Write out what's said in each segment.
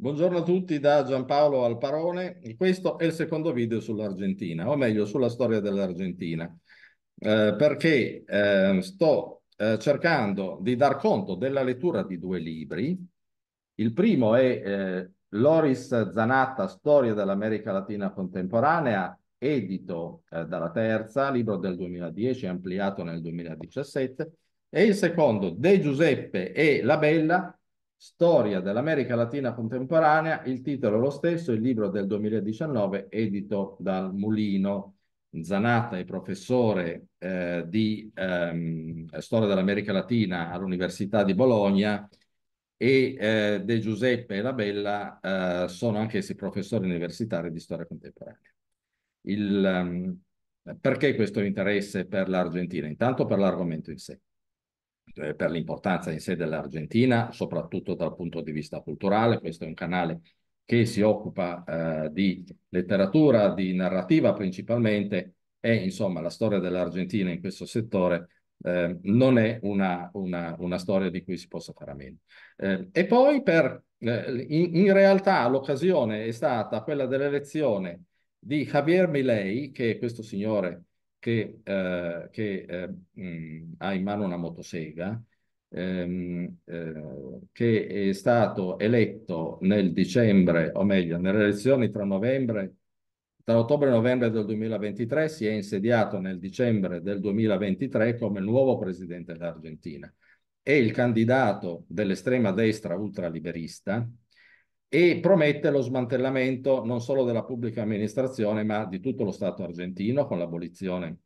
Buongiorno a tutti da Giampaolo Alparone. Questo è il secondo video sull'Argentina, o meglio sulla storia dell'Argentina, eh, perché eh, sto eh, cercando di dar conto della lettura di due libri. Il primo è eh, Loris Zanatta, Storia dell'America Latina Contemporanea, edito eh, dalla Terza, libro del 2010, ampliato nel 2017, e il secondo De Giuseppe e La Bella, Storia dell'America Latina contemporanea, il titolo è lo stesso, il libro del 2019, edito dal Mulino. Zanatta è professore eh, di ehm, Storia dell'America Latina all'Università di Bologna e eh, De Giuseppe e La Bella eh, sono anch'essi professori universitari di storia contemporanea. Il, um, perché questo interesse per l'Argentina? Intanto per l'argomento in sé. Eh, per l'importanza in sé dell'Argentina, soprattutto dal punto di vista culturale. Questo è un canale che si occupa eh, di letteratura, di narrativa principalmente, e insomma la storia dell'Argentina in questo settore eh, non è una, una, una, storia di cui si possa fare a meno. Eh, e poi per, eh, in, in, realtà l'occasione è stata quella dell'elezione di Javier Milei, che è questo signore che, eh, che eh, ha in mano una motosega, ehm, eh, che è stato eletto nel dicembre, o meglio, nelle elezioni tra novembre tra ottobre e novembre del 2023 si è insediato nel dicembre del 2023 come nuovo presidente dell'Argentina. È il candidato dell'estrema destra ultraliberista e promette lo smantellamento non solo della pubblica amministrazione ma di tutto lo Stato argentino con l'abolizione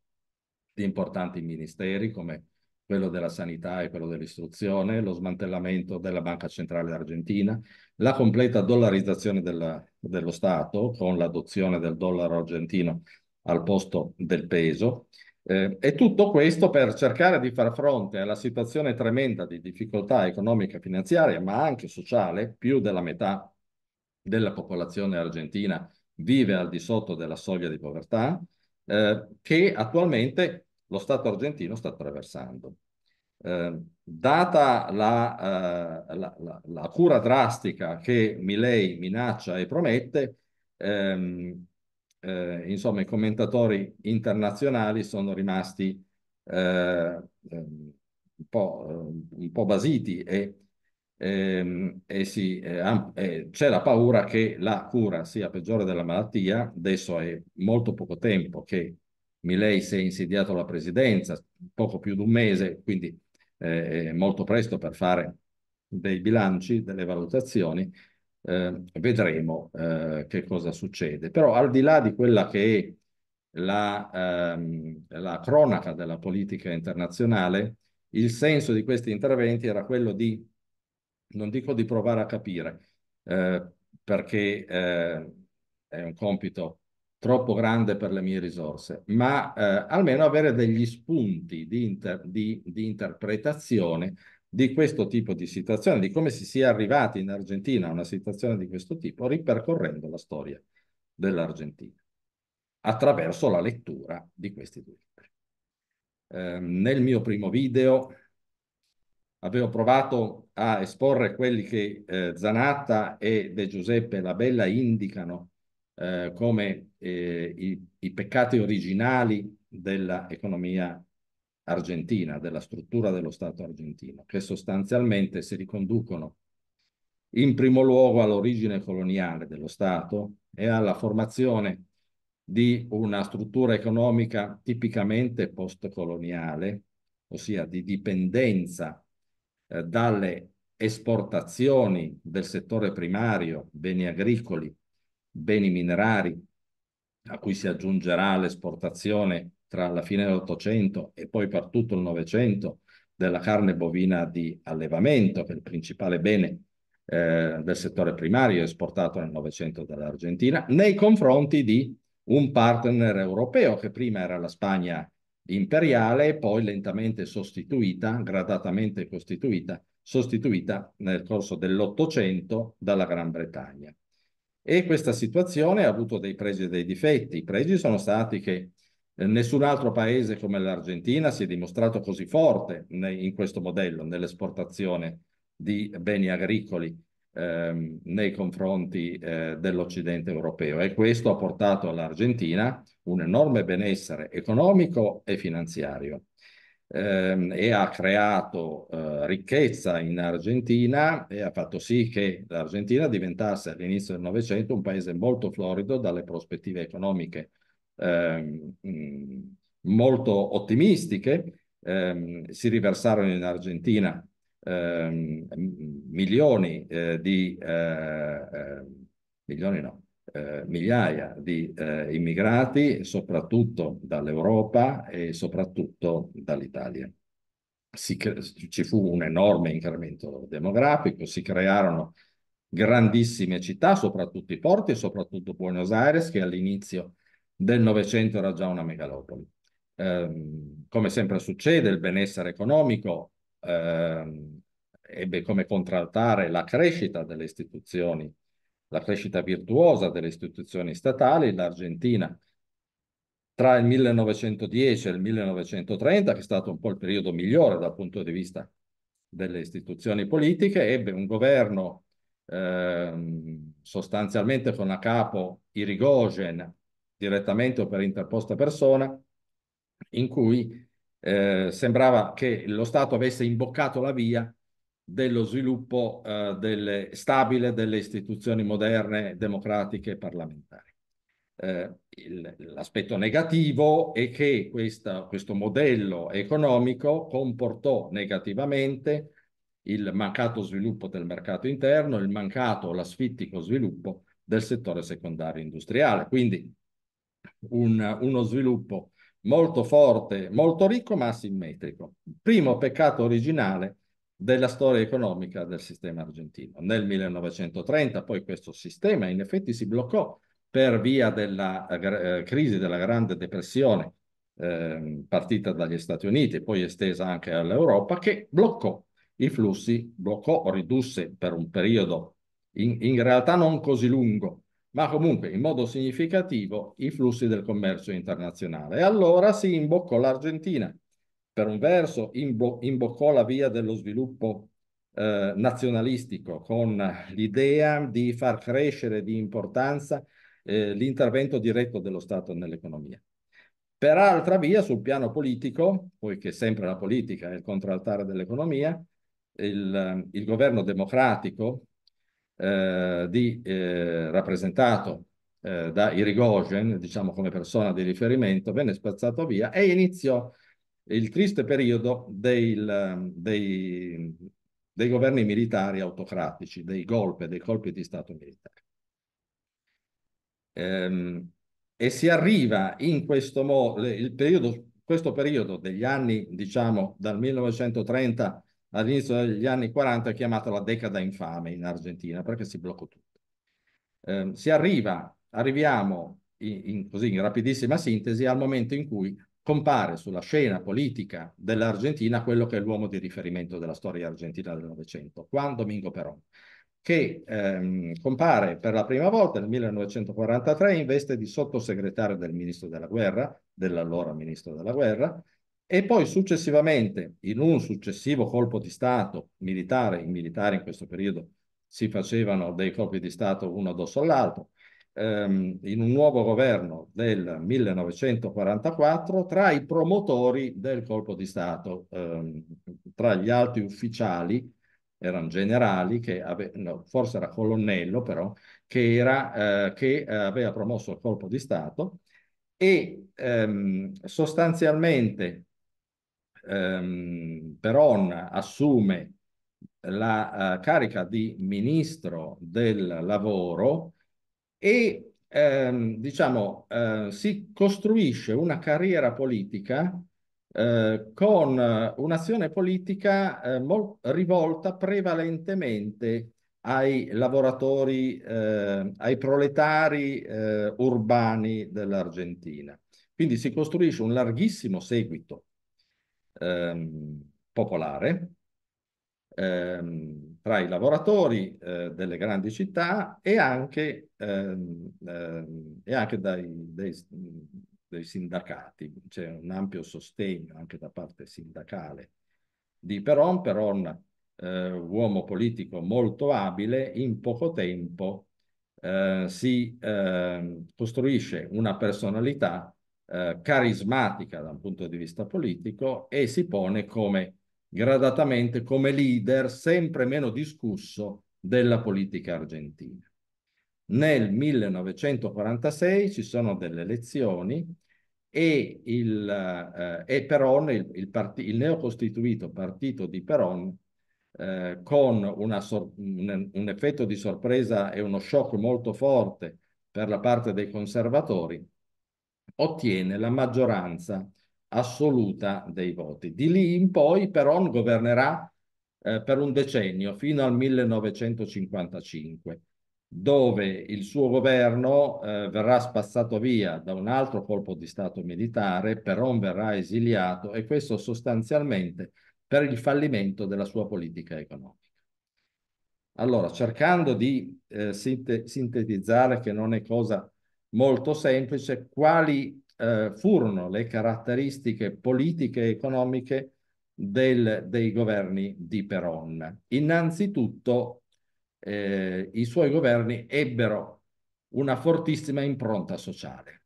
di importanti ministeri come quello della sanità e quello dell'istruzione, lo smantellamento della Banca Centrale Argentina, la completa dollarizzazione della, dello Stato con l'adozione del dollaro argentino al posto del peso, eh, e tutto questo per cercare di far fronte alla situazione tremenda di difficoltà economica finanziaria, ma anche sociale, più della metà della popolazione argentina vive al di sotto della soglia di povertà, eh, che attualmente lo Stato argentino sta attraversando. Eh, data la, eh, la, la, la, cura drastica che Milei minaccia e promette, ehm, eh, insomma i commentatori internazionali sono rimasti eh, ehm, un po', un po' basiti e ehm, e, sì, eh, c'è la paura che la cura sia peggiore della malattia. Adesso è molto poco tempo che Milei si è insediato alla presidenza, poco più di un mese, quindi eh, è molto presto per fare dei bilanci, delle valutazioni. Eh, vedremo eh, che cosa succede. Però al di là di quella che è la, ehm, la cronaca della politica internazionale, il senso di questi interventi era quello di non dico di provare a capire, eh, perché eh, è un compito troppo grande per le mie risorse, ma eh, almeno avere degli spunti di, inter di, di, interpretazione di questo tipo di situazione, di come si sia arrivati in Argentina a una situazione di questo tipo, ripercorrendo la storia dell'Argentina, attraverso la lettura di questi due libri. Eh, nel mio primo video avevo provato a esporre quelli che eh, Zanatta e De Giuseppe Labella indicano eh, come eh, i, i, peccati originali dell'economia argentina, della struttura dello Stato argentino, che sostanzialmente si riconducono in primo luogo all'origine coloniale dello Stato e alla formazione di una struttura economica tipicamente postcoloniale, ossia di dipendenza eh, dalle esportazioni del settore primario, beni agricoli, beni minerari, a cui si aggiungerà l'esportazione tra la fine dell'Ottocento e poi per tutto il Novecento della carne bovina di allevamento, che è il principale bene eh, del settore primario esportato nel Novecento dall'Argentina, nei confronti di un partner europeo che prima era la Spagna imperiale e poi lentamente sostituita, gradatamente costituita, sostituita nel corso dell'Ottocento dalla Gran Bretagna. E questa situazione ha avuto dei pregi e dei difetti. I pregi sono stati che eh, nessun altro paese come l'Argentina si è dimostrato così forte in questo modello, nell'esportazione di beni agricoli ehm, nei confronti eh, dell'Occidente europeo e questo ha portato all'Argentina un enorme benessere economico e finanziario ehm, e ha creato eh, ricchezza in Argentina e ha fatto sì che l'Argentina diventasse all'inizio del Novecento un paese molto florido dalle prospettive economiche ehm, molto ottimistiche. Ehm, si riversarono in Argentina ehm, milioni eh, di eh, eh milioni no, eh, migliaia di eh, immigrati, soprattutto dall'Europa e soprattutto dall'Italia. ci fu un enorme incremento demografico, si crearono grandissime città, soprattutto i porti e soprattutto Buenos Aires, che all'inizio del Novecento era già una megalopoli. Eh, come sempre succede, il benessere economico eh, ebbe come contraltare la crescita delle istituzioni la crescita virtuosa delle istituzioni statali, l'Argentina. Tra il 1910 e il 1930, che è stato un po' il periodo migliore dal punto di vista delle istituzioni politiche, ebbe un governo eh, sostanzialmente con a capo Irigoyen, direttamente o per interposta persona, in cui eh, sembrava che lo Stato avesse imboccato la via dello sviluppo eh, delle, stabile delle istituzioni moderne, democratiche e parlamentari. Eh, l'aspetto negativo è che questa, questo modello economico comportò negativamente il mancato sviluppo del mercato interno, il mancato, l'asfittico sviluppo del settore secondario industriale. Quindi un, uno sviluppo molto forte, molto ricco ma asimmetrico. Primo peccato originale della storia economica del sistema argentino. Nel 1930 poi questo sistema in effetti si bloccò per via della eh, crisi della Grande Depressione eh, partita dagli Stati Uniti e poi estesa anche all'Europa che bloccò i flussi, bloccò o ridusse per un periodo in, in realtà non così lungo, ma comunque in modo significativo i flussi del commercio internazionale. E allora si imboccò l'Argentina per un verso imbo imboccò la via dello sviluppo eh, nazionalistico con l'idea di far crescere di importanza eh, l'intervento diretto dello Stato nell'economia. Per altra via, sul piano politico, poiché sempre la politica è il contraltare dell'economia, il, il, governo democratico eh, di, eh, rappresentato eh, da Irigoyen, diciamo come persona di riferimento, venne spazzato via e iniziò il triste periodo del, dei, dei governi militari autocratici, dei golpe, dei colpi di Stato militari. Ehm, e si arriva in questo modo, il periodo, questo periodo degli anni, diciamo, dal 1930 all'inizio degli anni 40 è chiamato la decada infame in Argentina perché si bloccò tutto. Eh, si arriva, arriviamo in, in, così in rapidissima sintesi al momento in cui compare sulla scena politica dell'Argentina quello che è l'uomo di riferimento della storia argentina del Novecento, Juan Domingo Perón, che ehm, compare per la prima volta nel 1943 in veste di sottosegretario del ministro della guerra, dell'allora ministro della guerra, e poi successivamente, in un successivo colpo di Stato militare, i militari in questo periodo si facevano dei colpi di Stato uno addosso all'altro, ehm, in un nuovo governo del 1944 tra i promotori del colpo di Stato, ehm, tra gli alti ufficiali, erano generali, che ave, no, forse era colonnello però, che, era, eh, che eh, aveva promosso il colpo di Stato e ehm, sostanzialmente ehm, Peron assume la uh, carica di ministro del lavoro e ehm, diciamo eh, si costruisce una carriera politica eh, con un'azione politica eh, rivolta prevalentemente ai lavoratori, eh, ai proletari eh, urbani dell'Argentina. Quindi si costruisce un larghissimo seguito ehm, popolare ehm, tra i lavoratori eh, delle grandi città e anche, ehm, ehm, e anche dai, dei, dei sindacati. C'è un ampio sostegno anche da parte sindacale di Peron. Peron eh, uomo politico molto abile, in poco tempo eh, si eh, costruisce una personalità eh, carismatica da un punto di vista politico e si pone come gradatamente come leader sempre meno discusso della politica argentina. Nel 1946 ci sono delle elezioni e, il, eh, e Peron, il, il, il neocostituito partito di Peron, eh, con un, un effetto di sorpresa e uno shock molto forte per la parte dei conservatori, ottiene la maggioranza assoluta dei voti. Di lì in poi Peron governerà eh, per un decennio, fino al 1955 dove il suo governo eh, verrà spazzato via da un altro colpo di Stato militare, Perón verrà esiliato e questo sostanzialmente per il fallimento della sua politica economica. Allora, cercando di eh, sinte sintetizzare, che non è cosa molto semplice, quali eh, furono le caratteristiche politiche e economiche del, dei governi di Perón? Innanzitutto eh, i suoi governi ebbero una fortissima impronta sociale,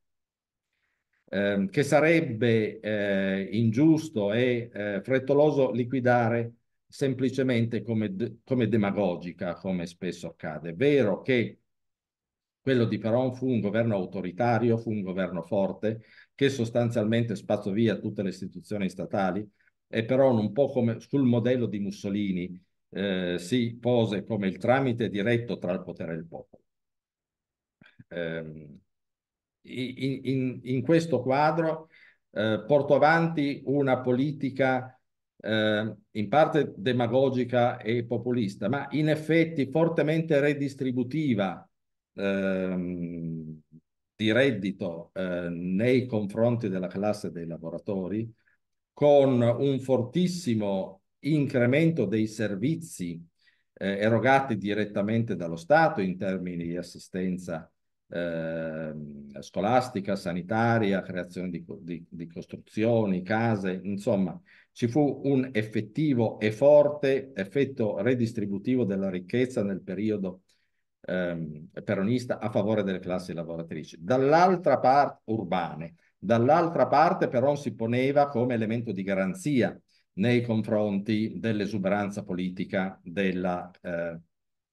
eh, che sarebbe eh, ingiusto e eh, frettoloso liquidare semplicemente come, come demagogica, come spesso accade. È vero che quello di Peron fu un governo autoritario, fu un governo forte, che sostanzialmente spazzò via tutte le istituzioni statali, e però un po' come sul modello di Mussolini, eh, si pose come il tramite diretto tra il potere e il popolo. Eh, in, in, in, questo quadro eh, porto avanti una politica eh, in parte demagogica e populista, ma in effetti fortemente redistributiva ehm, di reddito eh, nei confronti della classe dei lavoratori, con un fortissimo incremento dei servizi eh, erogati direttamente dallo Stato in termini di assistenza eh, scolastica, sanitaria, creazione di, di, di, costruzioni, case, insomma ci fu un effettivo e forte effetto redistributivo della ricchezza nel periodo ehm, peronista a favore delle classi lavoratrici. Dall'altra parte, urbane, dall'altra parte però si poneva come elemento di garanzia nei confronti dell'esuberanza politica della, eh,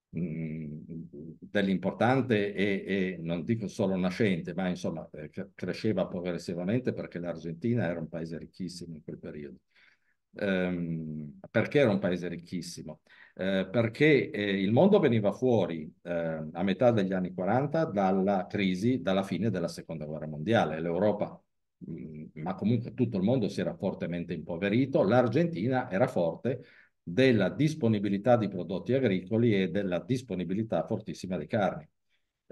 dell'importante e, e, non dico solo nascente, ma insomma eh, cresceva progressivamente perché l'Argentina era un paese ricchissimo in quel periodo. Ehm, perché era un paese ricchissimo? Eh, perché eh, il mondo veniva fuori eh, a metà degli anni 40 dalla crisi, dalla fine della seconda guerra mondiale. L'Europa ma comunque tutto il mondo si era fortemente impoverito, l'Argentina era forte della disponibilità di prodotti agricoli e della disponibilità fortissima di carni.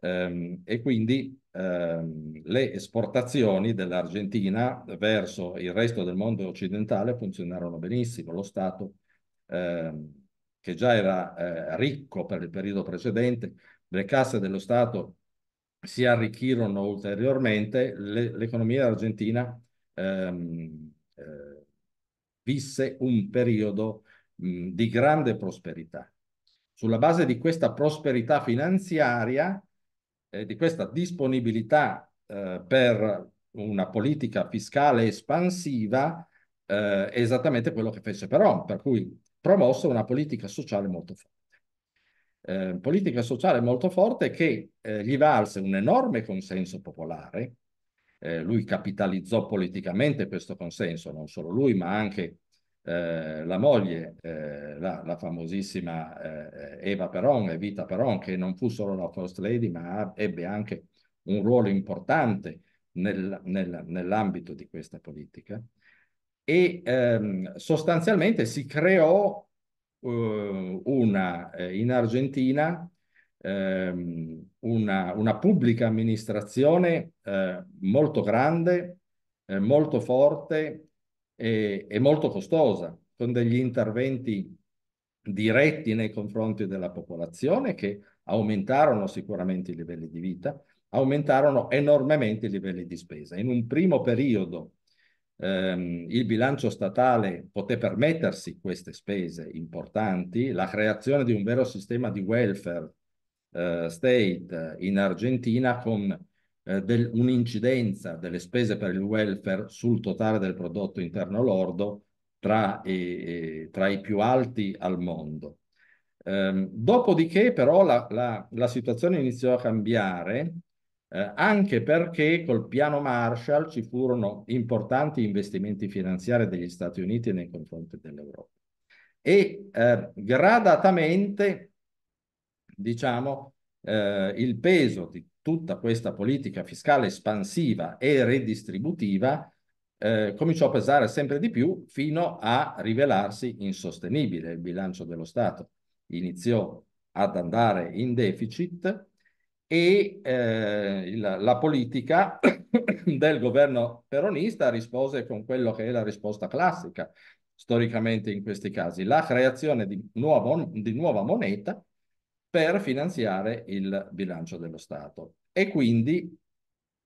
Ehm, e quindi ehm, le esportazioni dell'Argentina verso il resto del mondo occidentale funzionarono benissimo. Lo Stato, ehm, che già era eh, ricco per il periodo precedente, le casse dello Stato si arricchirono ulteriormente, l'economia argentina ehm, eh, visse un periodo mh, di grande prosperità. Sulla base di questa prosperità finanziaria, eh, di questa disponibilità eh, per una politica fiscale espansiva, eh, è esattamente quello che fece Perón, per cui promosse una politica sociale molto forte eh, politica sociale molto forte che eh, gli valse un enorme consenso popolare. Eh, lui capitalizzò politicamente questo consenso, non solo lui, ma anche eh, la moglie, eh, la, la, famosissima eh, Eva Peron, Evita Peron, che non fu solo la First Lady, ma ebbe anche un ruolo importante nel, nel, nell'ambito di questa politica. E ehm, sostanzialmente si creò uh, una, eh, in Argentina ehm, una, una, pubblica amministrazione eh, molto grande, eh, molto forte e, e molto costosa, con degli interventi diretti nei confronti della popolazione che aumentarono sicuramente i livelli di vita, aumentarono enormemente i livelli di spesa. In un primo periodo ehm, il bilancio statale poté permettersi queste spese importanti, la creazione di un vero sistema di welfare eh, state in Argentina con eh, un'incidenza delle spese per il welfare sul totale del prodotto interno lordo tra, e, tra i più alti al mondo. Eh, dopodiché però la, la, la, situazione iniziò a cambiare eh, anche perché col piano Marshall ci furono importanti investimenti finanziari degli Stati Uniti nei confronti dell'Europa. E eh, gradatamente, diciamo, eh, il peso di tutta questa politica fiscale espansiva e redistributiva eh, cominciò a pesare sempre di più fino a rivelarsi insostenibile. Il bilancio dello Stato iniziò ad andare in deficit e eh, il, la politica del governo peronista rispose con quello che è la risposta classica storicamente in questi casi, la creazione di, nuovo, di nuova moneta per finanziare il bilancio dello Stato. E quindi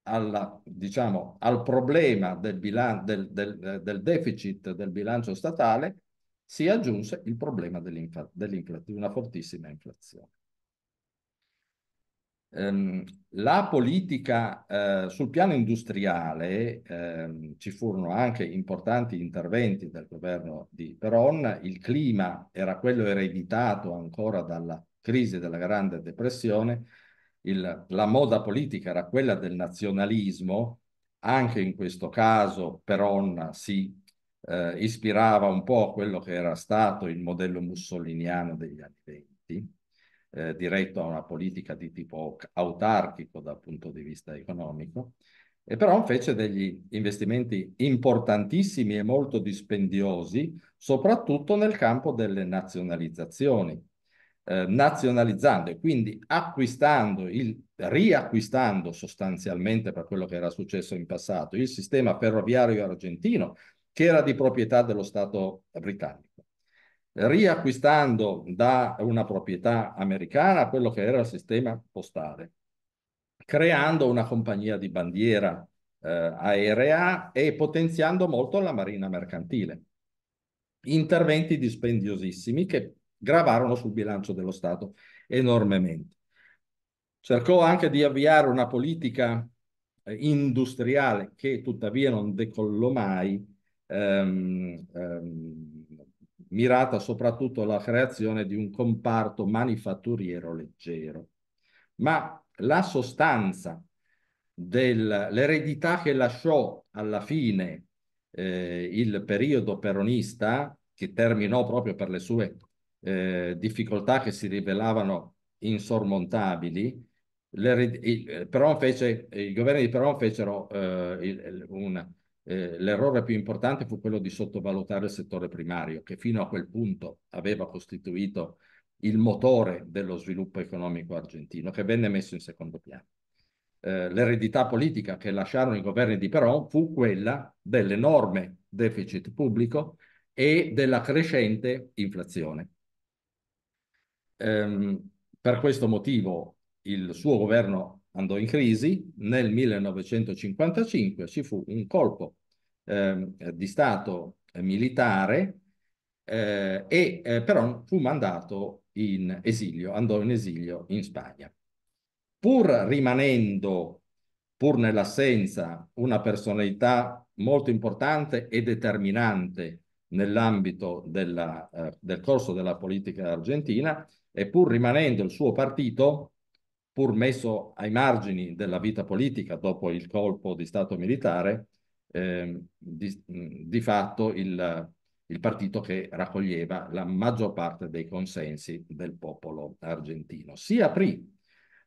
alla, diciamo, al problema del, del, del, del, deficit del bilancio statale si aggiunse il problema di una fortissima inflazione. Um, la politica uh, sul piano industriale um, ci furono anche importanti interventi del governo di Peron, il clima era quello ereditato ancora dalla crisi della Grande Depressione, il, la moda politica era quella del nazionalismo, anche in questo caso Peron si eh, ispirava un po' a quello che era stato il modello mussoliniano degli anni venti, eh, diretto a una politica di tipo autarchico dal punto di vista economico, e però fece degli investimenti importantissimi e molto dispendiosi, soprattutto nel campo delle nazionalizzazioni eh, nazionalizzando e quindi acquistando, il, riacquistando sostanzialmente per quello che era successo in passato il sistema ferroviario argentino che era di proprietà dello Stato britannico, riacquistando da una proprietà americana quello che era il sistema postale, creando una compagnia di bandiera eh, aerea e potenziando molto la marina mercantile. Interventi dispendiosissimi che gravarono sul bilancio dello Stato enormemente. Cercò anche di avviare una politica eh, industriale che tuttavia non decollò mai, ehm, ehm, mirata soprattutto alla creazione di un comparto manifatturiero leggero. Ma la sostanza dell'eredità che lasciò alla fine eh, il periodo peronista, che terminò proprio per le sue eh, difficoltà che si rivelavano insormontabili, il, Peron fece, i governi di Peron fecero eh, eh, l'errore più importante fu quello di sottovalutare il settore primario, che fino a quel punto aveva costituito il motore dello sviluppo economico argentino, che venne messo in secondo piano. Eh, l'eredità politica che lasciarono i governi di Peron fu quella dell'enorme deficit pubblico e della crescente inflazione. Ehm, per questo motivo il suo governo andò in crisi, nel 1955 ci fu un colpo eh, di Stato militare eh, e eh, però fu mandato in esilio, andò in esilio in Spagna. Pur rimanendo, pur nell'assenza, una personalità molto importante e determinante nell'ambito eh, del corso della politica argentina, e pur rimanendo il suo partito, pur messo ai margini della vita politica dopo il colpo di Stato militare, eh, di, di, fatto il, il partito che raccoglieva la maggior parte dei consensi del popolo argentino. Si aprì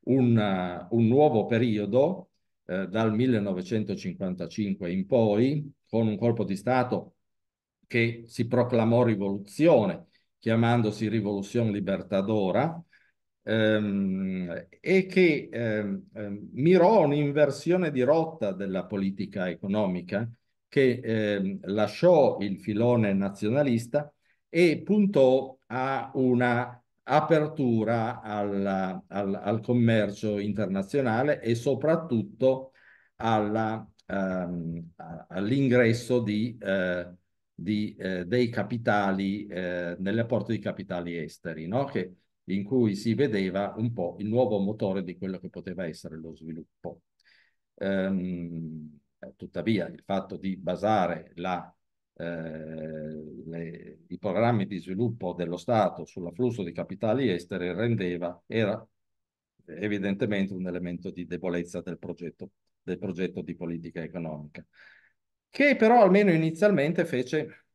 un, un nuovo periodo eh, dal 1955 in poi, con un colpo di Stato che si proclamò rivoluzione, chiamandosi Rivoluzione Libertadora, ehm, e che ehm, ehm, mirò un'inversione di rotta della politica economica che ehm, lasciò il filone nazionalista e puntò a una apertura al, al, al commercio internazionale e soprattutto alla ehm, all'ingresso di, eh, di eh, dei capitali, eh, nelle porte di capitali esteri, no? che, in cui si vedeva un po' il nuovo motore di quello che poteva essere lo sviluppo. Ehm, tuttavia, il fatto di basare la eh, le, i programmi di sviluppo dello Stato sull'afflusso di capitali esteri rendeva, era evidentemente un elemento di debolezza del progetto, del progetto di politica economica, che però almeno inizialmente fece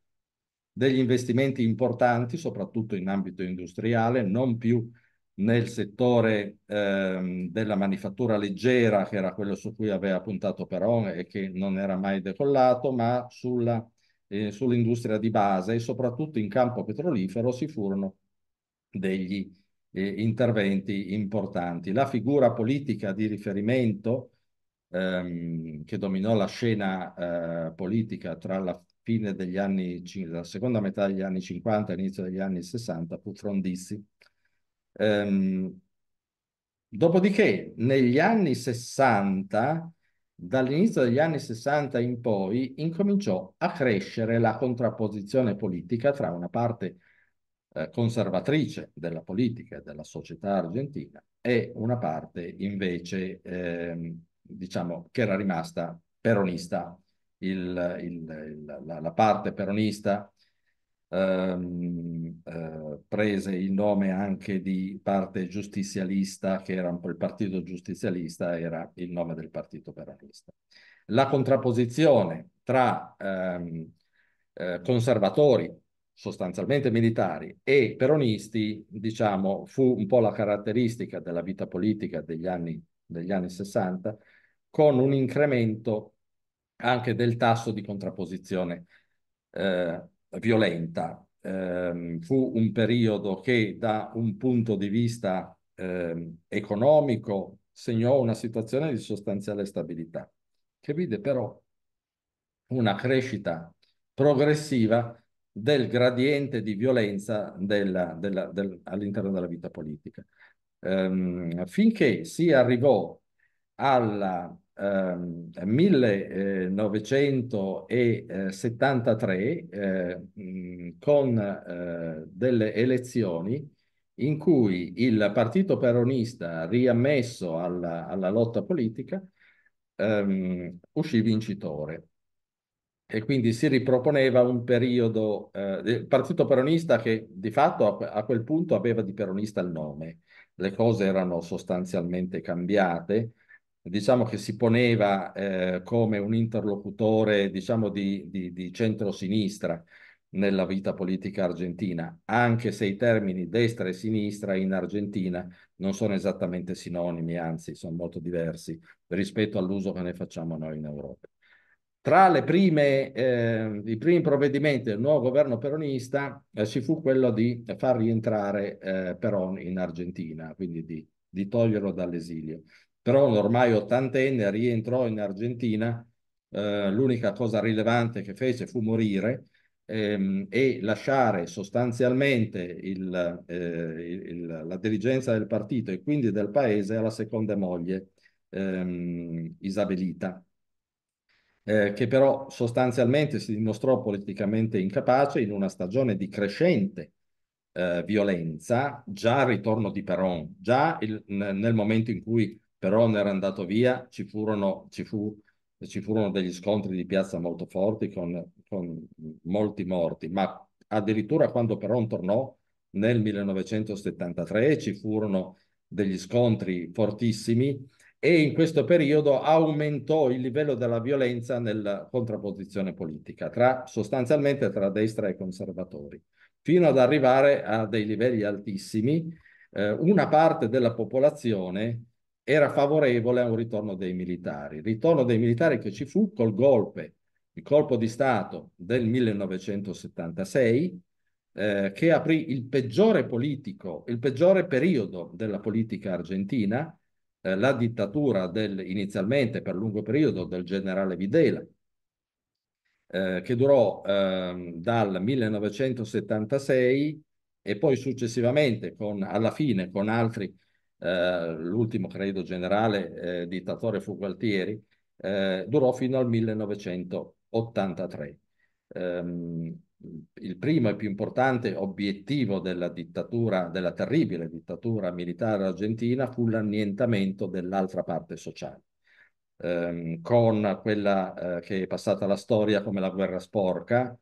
degli investimenti importanti, soprattutto in ambito industriale, non più nel settore ehm, della manifattura leggera, che era quello su cui aveva puntato Peron e che non era mai decollato, ma sulla eh, sull'industria di base e soprattutto in campo petrolifero si furono degli eh, interventi importanti. La figura politica di riferimento ehm, che dominò la scena eh, politica tra la fine degli anni, la seconda metà degli anni 50 e l'inizio degli anni 60 fu Frondizi. Ehm, dopodiché negli anni 60 dall'inizio degli anni 60 in poi incominciò a crescere la contrapposizione politica tra una parte eh, conservatrice della politica e della società argentina e una parte invece, eh, diciamo, che era rimasta peronista. Il, il, la, la parte peronista ehm, eh, prese il nome anche di parte giustizialista, che era un po' il partito giustizialista, era il nome del partito peronista. La contrapposizione tra ehm, eh, conservatori, sostanzialmente militari, e peronisti, diciamo, fu un po' la caratteristica della vita politica degli anni, degli anni 60, con un incremento anche del tasso di contrapposizione eh, violenta. Eh, fu un periodo che da un punto di vista eh, economico segnò una situazione di sostanziale stabilità, che vide però una crescita progressiva del gradiente di violenza della, della, del, all'interno della vita politica. Um, finché si arrivò alla 1973 eh, eh, con eh, delle elezioni in cui il partito peronista riammesso alla, alla lotta politica ehm, uscì vincitore. E quindi si riproponeva un periodo eh, partito peronista che di fatto a, a quel punto aveva di peronista il nome. Le cose erano sostanzialmente cambiate diciamo che si poneva eh, come un interlocutore, diciamo, di, di, di centro-sinistra nella vita politica argentina, anche se i termini destra e sinistra in Argentina non sono esattamente sinonimi, anzi sono molto diversi rispetto all'uso che ne facciamo noi in Europa. Tra prime, eh, i primi provvedimenti del nuovo governo peronista eh, ci fu quello di far rientrare eh, Peron in Argentina, quindi di, di toglierlo dall'esilio però ormai ottantenne rientrò in Argentina, eh, l'unica cosa rilevante che fece fu morire ehm, e lasciare sostanzialmente il, eh, il, la dirigenza del partito e quindi del paese alla seconda moglie, ehm, Isabelita. Eh, che però sostanzialmente si dimostrò politicamente incapace in una stagione di crescente eh, violenza, già al ritorno di Perón, già il, nel momento in cui Peron era andato via, ci furono, ci fu, ci furono degli scontri di piazza molto forti con, con molti morti, ma addirittura quando Peron tornò nel 1973 ci furono degli scontri fortissimi e in questo periodo aumentò il livello della violenza nella contrapposizione politica, tra, sostanzialmente tra destra e conservatori, fino ad arrivare a dei livelli altissimi. Eh, una parte della popolazione era favorevole a un ritorno dei militari. Ritorno dei militari che ci fu col golpe, il colpo di Stato del 1976, eh, che aprì il peggiore politico, il peggiore periodo della politica argentina, eh, la dittatura del, inizialmente per lungo periodo del generale Videla, eh, che durò ehm, dal 1976 e poi successivamente, con, alla fine, con altri eh, l'ultimo credo generale eh, dittatore fu Gualtieri, eh, durò fino al 1983. Um, il primo e più importante obiettivo della dittatura, della terribile dittatura militare argentina fu l'annientamento dell'altra parte sociale, ehm, con quella eh, che è passata alla storia come la guerra sporca,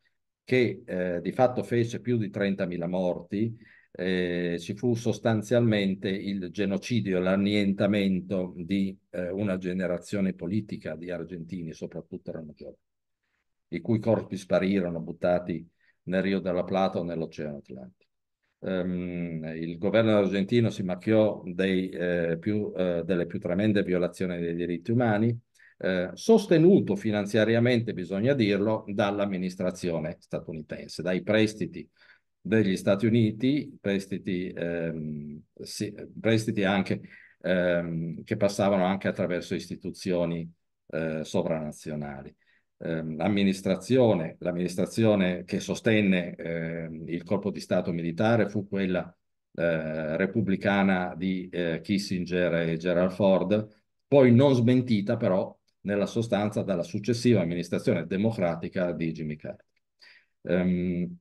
che eh, di fatto fece più di 30.000 morti, eh, ci fu sostanzialmente il genocidio, l'annientamento di eh, una generazione politica di argentini, soprattutto erano giovani i cui corpi sparirono buttati nel Rio della Plata o nell'Oceano Atlantico. Um, il governo argentino si macchiò dei, eh, più, eh, delle più tremende violazioni dei diritti umani, eh, sostenuto finanziariamente, bisogna dirlo, dall'amministrazione statunitense, dai prestiti degli Stati Uniti, prestiti, ehm, sì, prestiti anche, ehm, che passavano anche attraverso istituzioni eh, sovranazionali eh, amministrazione, l'amministrazione che sostenne eh, il colpo di Stato militare fu quella eh, repubblicana di eh, Kissinger e Gerald Ford, poi non smentita però nella sostanza dalla successiva amministrazione democratica di Jimmy Carter. Um,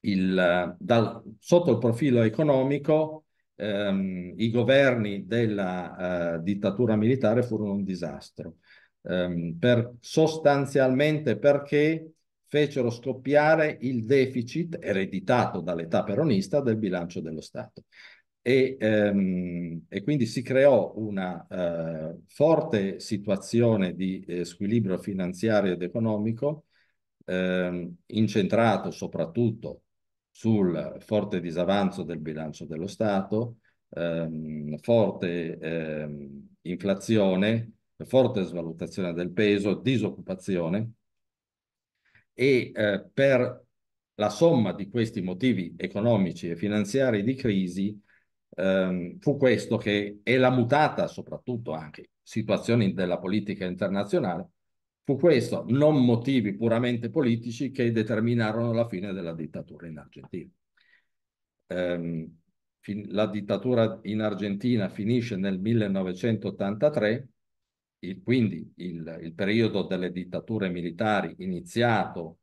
il, dal, sotto il profilo economico, um, i governi della uh, dittatura militare furono un disastro ehm, per, sostanzialmente perché fecero scoppiare il deficit ereditato dall'età peronista del bilancio dello Stato. E, ehm, e quindi si creò una eh, forte situazione di eh, squilibrio finanziario ed economico ehm, incentrato soprattutto sul forte disavanzo del bilancio dello Stato, ehm, forte ehm, inflazione, forte svalutazione del peso, disoccupazione. E eh, per la somma di questi motivi economici e finanziari di crisi ehm, fu questo che è la mutata soprattutto anche situazioni della politica internazionale fu questo, non motivi puramente politici che determinarono la fine della dittatura in Argentina. Um, la dittatura in Argentina finisce nel 1983 il, quindi il, il, periodo delle dittature militari iniziato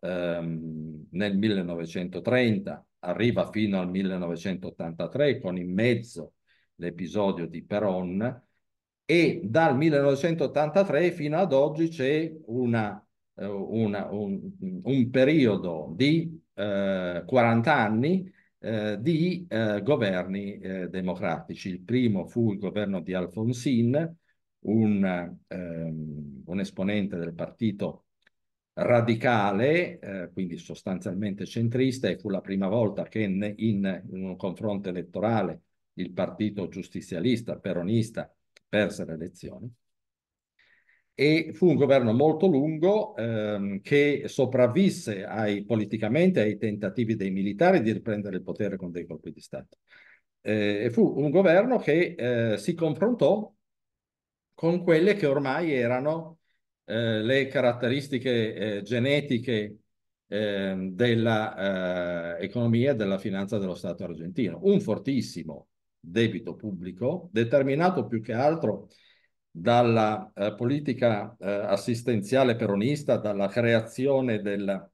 ehm, nel 1930 arriva fino al 1983 con in mezzo l'episodio di Peron e dal 1983 fino ad oggi c'è una, eh, una, un, un, periodo di eh, 40 anni eh, di eh, governi eh, democratici. Il primo fu il governo di Alfonsin, un, ehm, un esponente del partito radicale, eh, quindi sostanzialmente centrista, e fu la prima volta che in, in, in, un confronto elettorale il partito giustizialista, peronista, perse le elezioni. E fu un governo molto lungo ehm, che sopravvisse ai, politicamente ai tentativi dei militari di riprendere il potere con dei colpi di Stato. Eh, e fu un governo che eh, si confrontò con quelle che ormai erano eh, le caratteristiche eh, genetiche eh, dell'economia e della finanza dello Stato argentino. Un fortissimo debito pubblico, determinato più che altro dalla eh, politica eh, assistenziale peronista, dalla creazione del,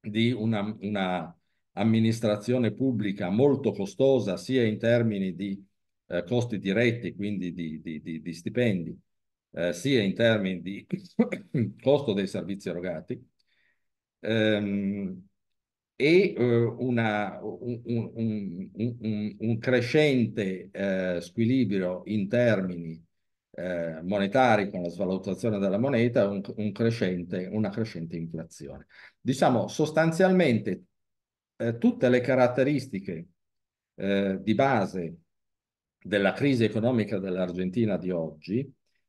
di una, una amministrazione pubblica molto costosa sia in termini di eh, costi diretti, quindi di, di, di, di stipendi, eh, sia in termini di costo dei servizi erogati, ehm, e eh, una, un, un, un, un, crescente eh, squilibrio in termini eh, monetari con la svalutazione della moneta, un, crescente, una crescente inflazione. Diciamo sostanzialmente eh, tutte le caratteristiche eh, di base della crisi economica dell'Argentina di oggi,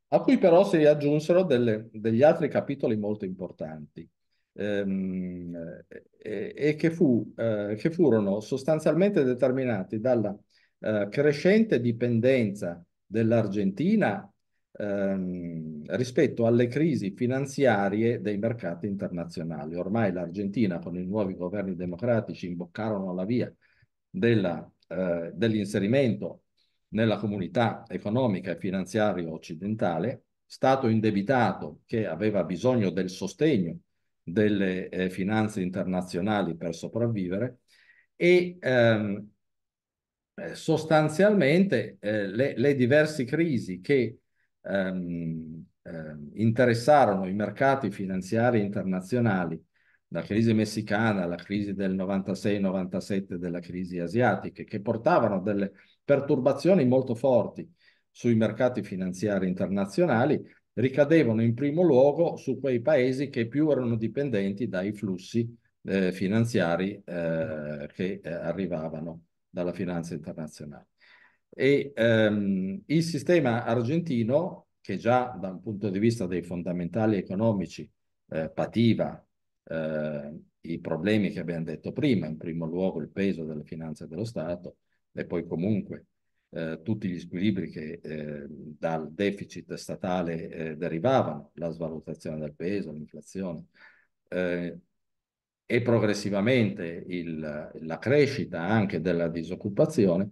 a cui però si aggiunsero delle, degli altri capitoli molto importanti ehm, e, e che, fu, eh, che, furono sostanzialmente determinati dalla eh, crescente dipendenza dell'Argentina ehm, rispetto alle crisi finanziarie dei mercati internazionali. Ormai l'Argentina con i nuovi governi democratici imboccarono la via eh, dell'inserimento nella comunità economica e finanziaria occidentale, stato indebitato che aveva bisogno del sostegno delle eh, finanze internazionali per sopravvivere e ehm, eh, sostanzialmente eh, le, le, diverse crisi che ehm, ehm, interessarono i mercati finanziari internazionali, la crisi messicana, la crisi del 96-97 della crisi asiatica, che portavano delle perturbazioni molto forti sui mercati finanziari internazionali, ricadevano in primo luogo su quei paesi che più erano dipendenti dai flussi eh, finanziari eh, che eh, arrivavano dalla finanza internazionale. E ehm, il sistema argentino, che già da un punto di vista dei fondamentali economici eh, pativa eh, i problemi che abbiamo detto prima, in primo luogo il peso delle finanze dello Stato e poi comunque eh, tutti gli squilibri che eh, dal deficit statale eh, derivavano, la svalutazione del peso, l'inflazione, eh, e progressivamente il, la crescita anche della disoccupazione,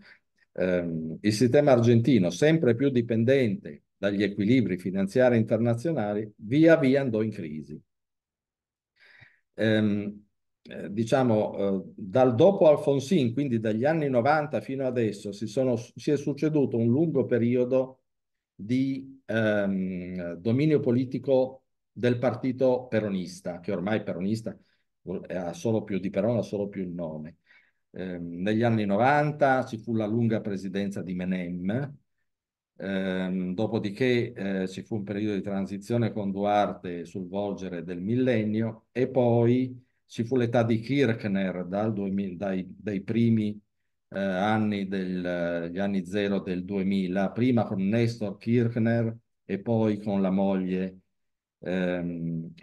ehm, il sistema argentino, sempre più dipendente dagli equilibri finanziari internazionali, via via andò in crisi. Ehm, eh, diciamo, eh, dal dopo Alfonsin, quindi dagli anni 90 fino adesso, si, sono, si è succeduto un lungo periodo di ehm, dominio politico del partito peronista, che ormai peronista ha solo più di Perón, ha solo più il nome. Eh, negli anni 90 ci fu la lunga presidenza di Menem, eh, dopodiché eh, ci fu un periodo di transizione con Duarte sul volgere del millennio e poi ci fu l'età di Kirchner dal 2000, dai, dai primi eh, anni del, anni zero del 2000, prima con Nestor Kirchner e poi con la moglie ehm,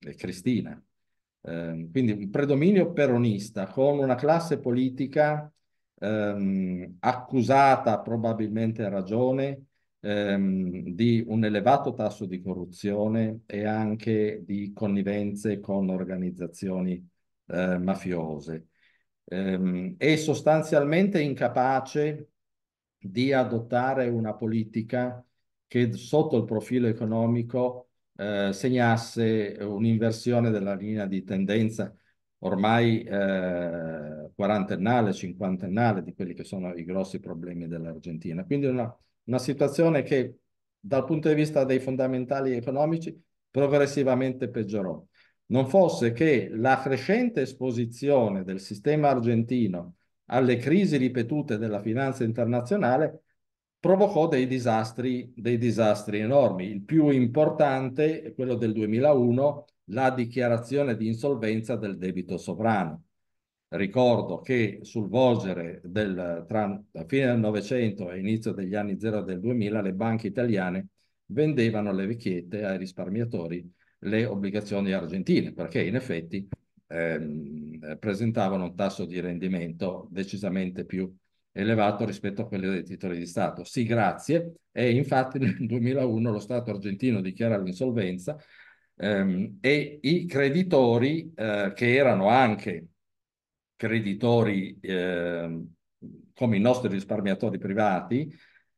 eh, Cristina. Eh, quindi un predominio peronista con una classe politica ehm, accusata probabilmente a ragione ehm, di un elevato tasso di corruzione e anche di connivenze con organizzazioni eh, mafiose. Ehm, è sostanzialmente incapace di adottare una politica che sotto il profilo economico eh, segnasse un'inversione della linea di tendenza ormai eh, quarantennale, cinquantennale di quelli che sono i grossi problemi dell'Argentina. Quindi una, una situazione che dal punto di vista dei fondamentali economici progressivamente peggiorò. Non fosse che la crescente esposizione del sistema argentino alle crisi ripetute della finanza internazionale provocò dei disastri, dei disastri enormi. Il più importante è quello del 2001, la dichiarazione di insolvenza del debito sovrano. Ricordo che sul volgere del, tra fine del Novecento e inizio degli anni zero del 2000 le banche italiane vendevano le vecchiette ai risparmiatori le obbligazioni argentine perché in effetti ehm, presentavano un tasso di rendimento decisamente più elevato rispetto a quello dei titoli di Stato. Sì, grazie. E infatti nel 2001 lo Stato argentino dichiara l'insolvenza ehm, e i creditori eh, che erano anche creditori eh, come i nostri risparmiatori privati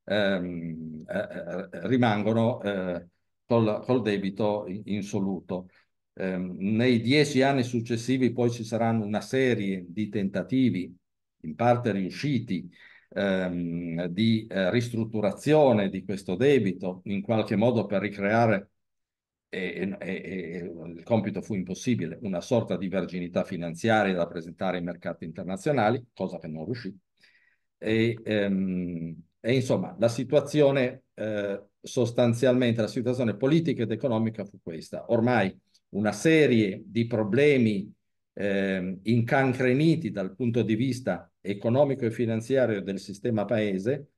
ehm, eh, eh rimangono eh, col, col, debito insoluto. Eh, nei dieci anni successivi poi ci saranno una serie di tentativi in parte riusciti, ehm, di eh, ristrutturazione di questo debito, in qualche modo per ricreare, e, e, e, il compito fu impossibile, una sorta di verginità finanziaria da presentare ai mercati internazionali, cosa che non riuscì. E, ehm, e insomma, la situazione eh, sostanzialmente, la situazione politica ed economica fu questa. Ormai una serie di problemi eh, incancreniti dal punto di vista economico e finanziario del sistema paese,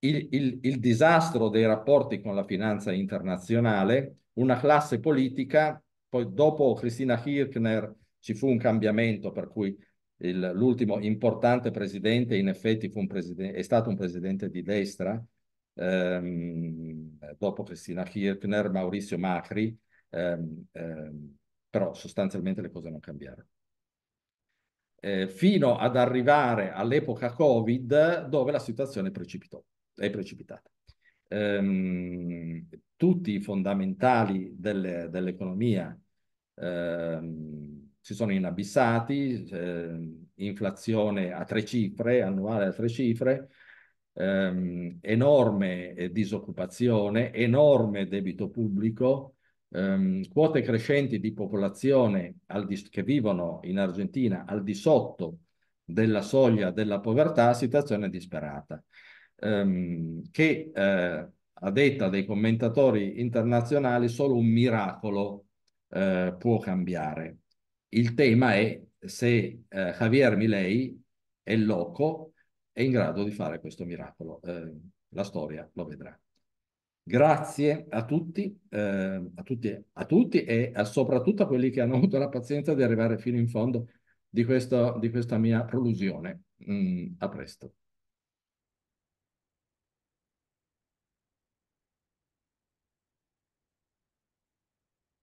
il, il, il disastro dei rapporti con la finanza internazionale, una classe politica, poi dopo Cristina Kirchner ci fu un cambiamento per cui l'ultimo importante presidente in effetti fu un presidente, è stato un presidente di destra, ehm, dopo Cristina Kirchner, Maurizio Macri, ehm, ehm, però sostanzialmente le cose non cambiarono. Eh, fino ad arrivare all'epoca Covid dove la situazione precipitò, è precipitata. Ehm, tutti i fondamentali delle, dell'economia ehm, si sono inabissati, eh, inflazione a tre cifre, annuale a tre cifre, ehm, enorme disoccupazione, enorme debito pubblico, ehm, quote crescenti di popolazione che vivono in Argentina al di sotto della soglia della povertà, situazione disperata, ehm, che eh, a detta dei commentatori internazionali solo un miracolo eh, può cambiare. Il tema è se eh, Javier Milei è loco, è in grado di fare questo miracolo. Eh, la storia lo vedrà. Grazie a tutti, eh, a tutti, a tutti e a, soprattutto a quelli che hanno avuto la pazienza di arrivare fino in fondo di, questo, di questa mia prolusione. Mm, a presto.